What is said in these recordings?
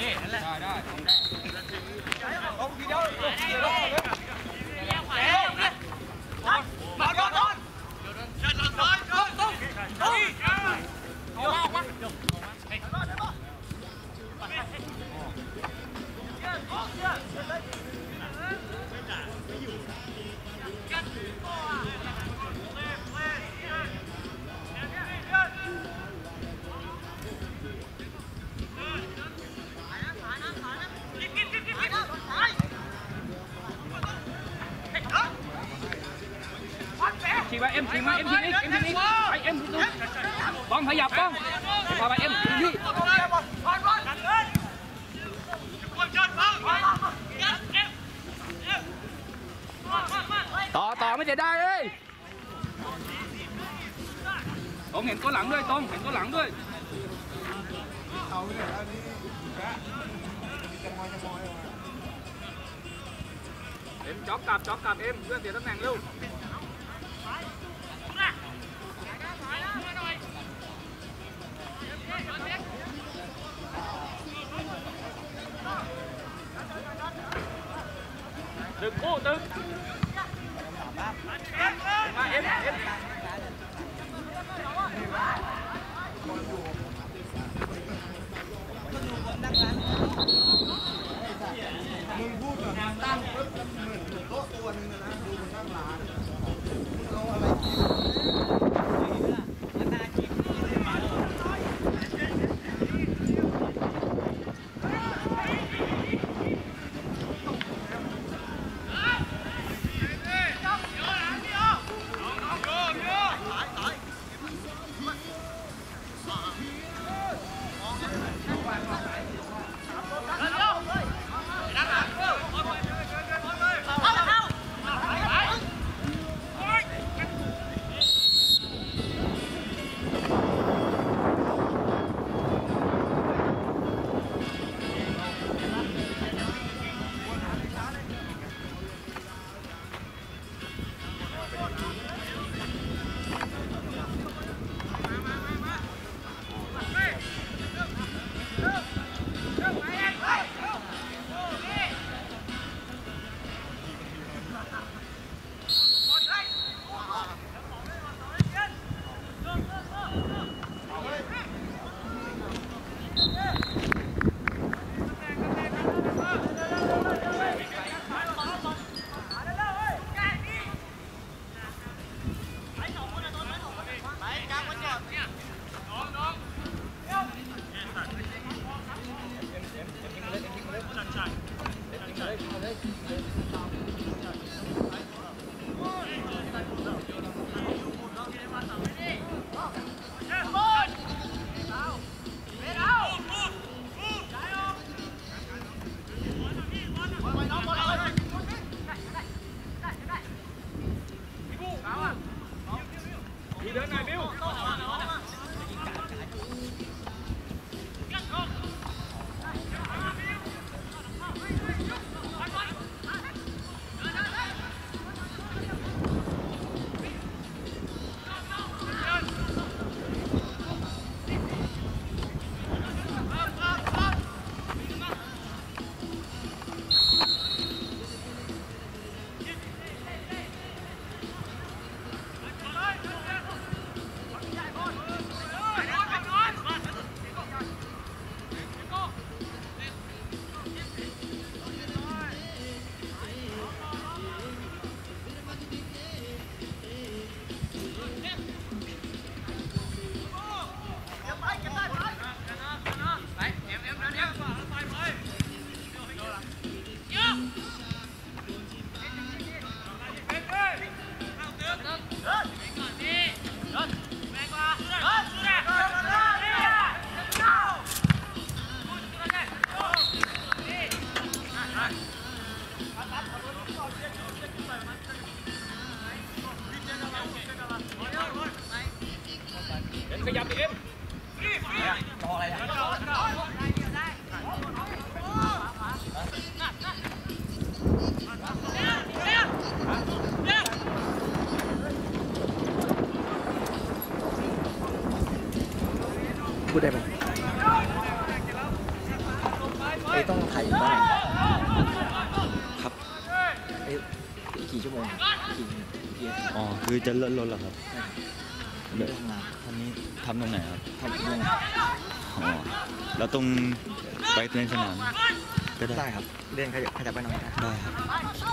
Yeah. Chị ba em chị mà em chị đi em chị đi Phải em đi Con phải dập con Và ba em chị đi ต่อต่อไม่จะได้เลยตรงเห็นตัวหลังด้วยตรงเห็นตัวหลังด้วยเอ็มจ็อกกลับจ็อกกลับเอ็มเพื่อนเสียตำแหน่งเร็วตึกกู้ตึกมาเอ็มเอ็ม มึงพูดแบบ ตั้งปุ๊บแล้วเหมือนโต๊ะตัวนึงนะดูมันตั้งร้าน คือจะลดลดเหรอครับเลิกทำงานอันนี้ทำตรงไหนครับทำกี่โมงอ๋อแล้วตรงไปในสนามก็ได้ได้ครับเดินขยับขยับไปหน่อยนะได้ครับ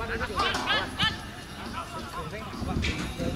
快快快！小心！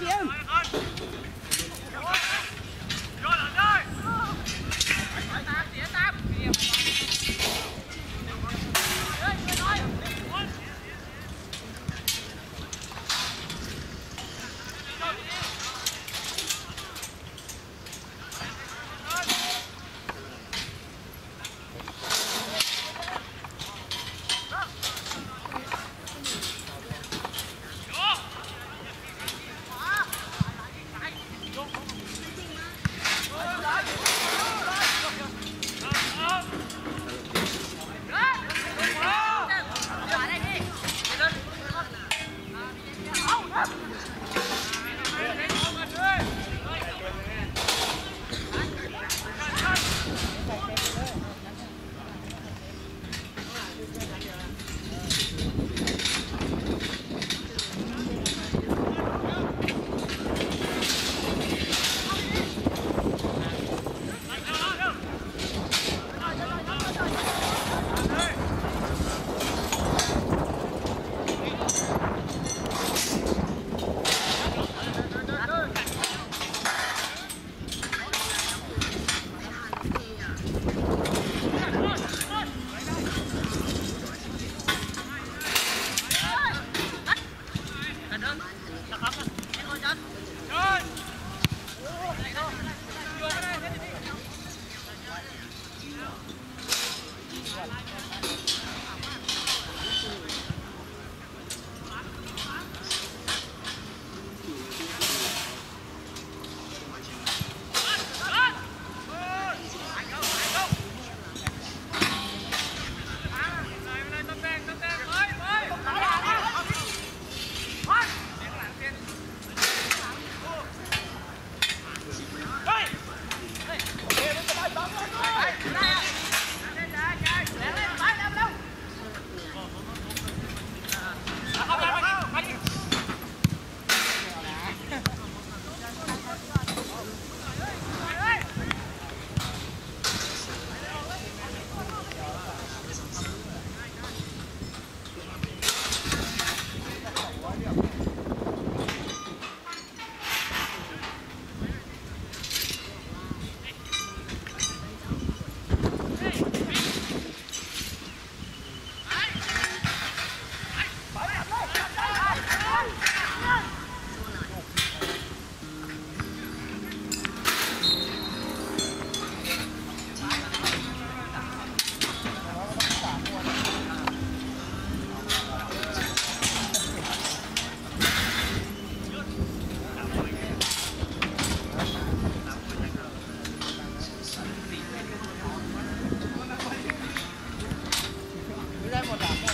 เ Vamos lá.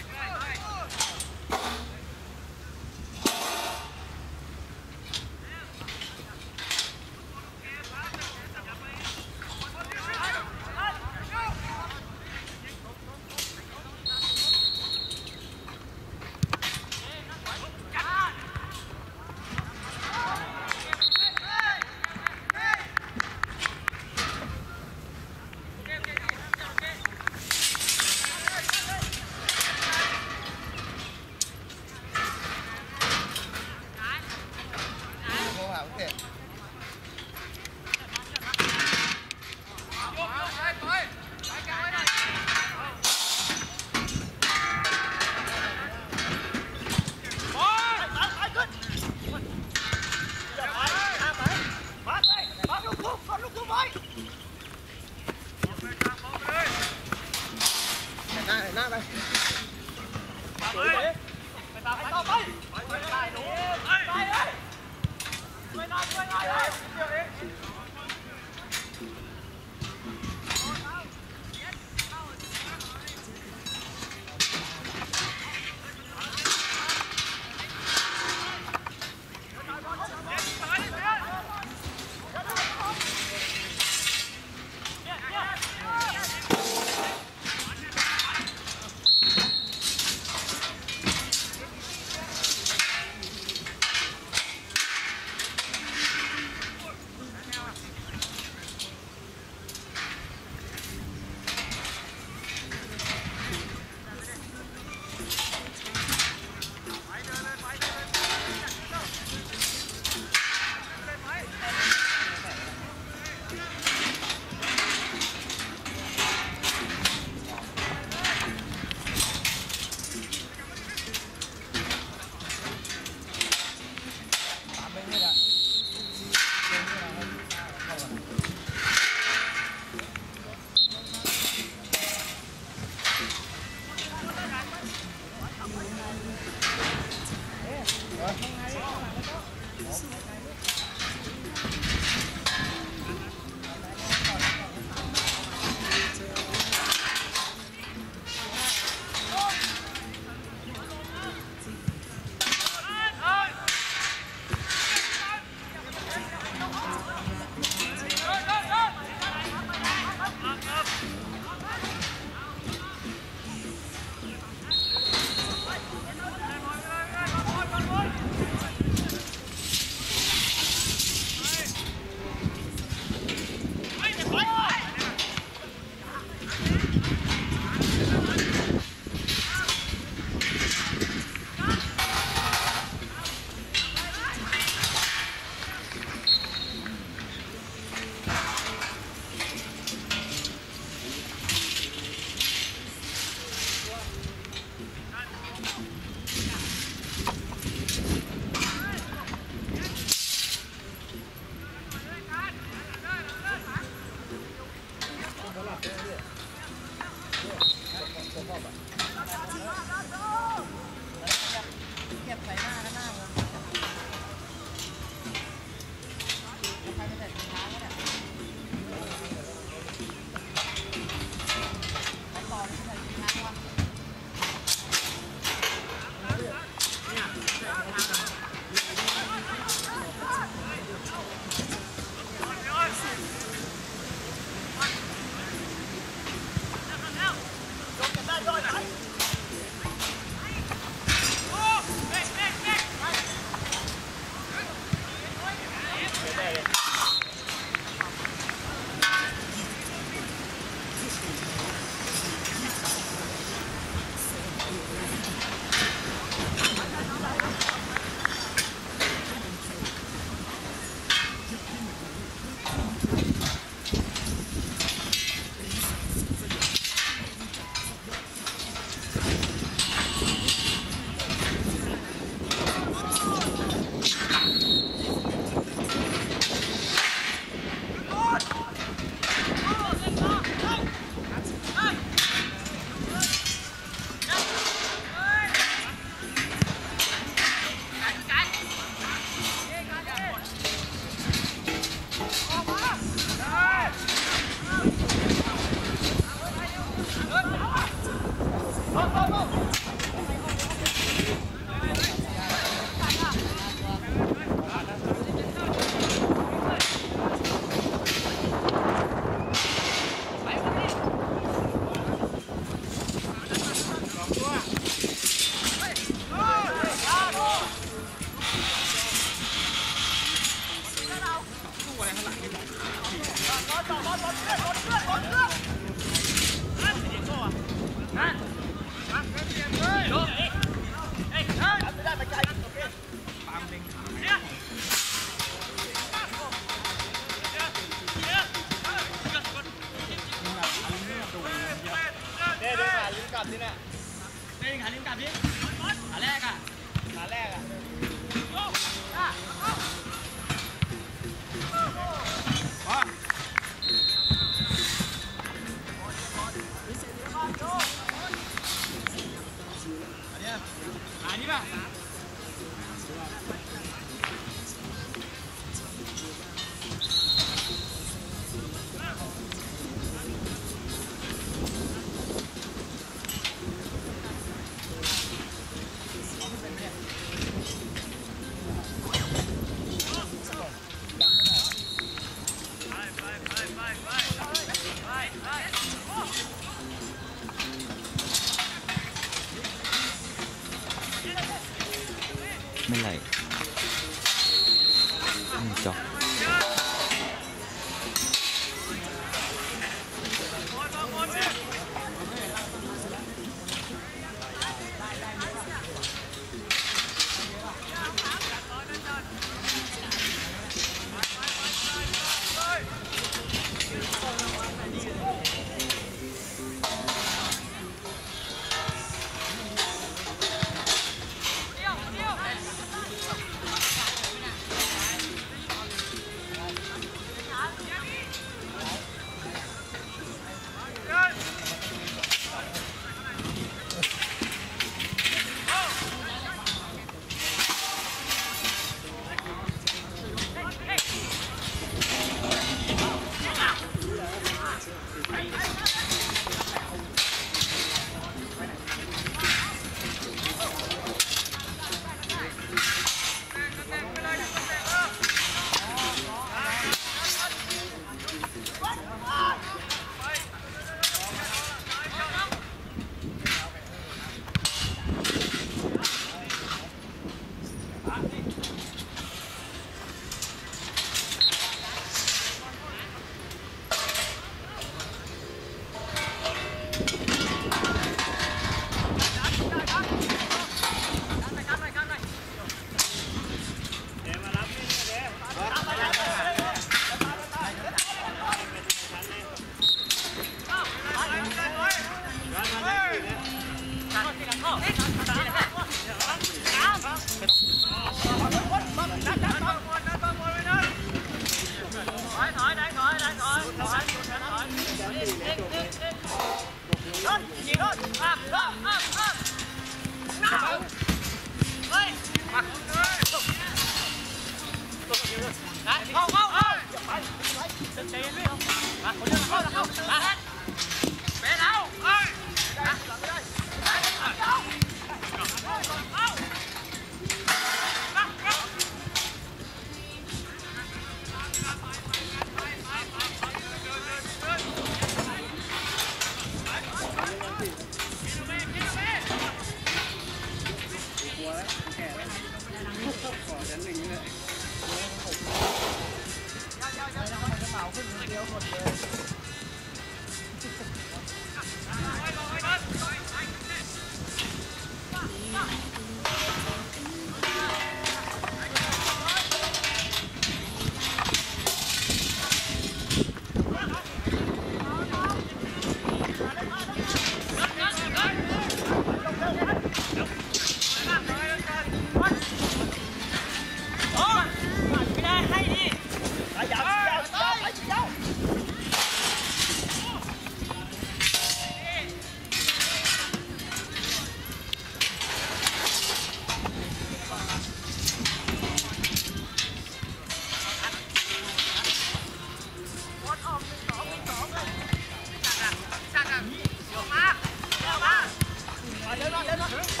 Huh?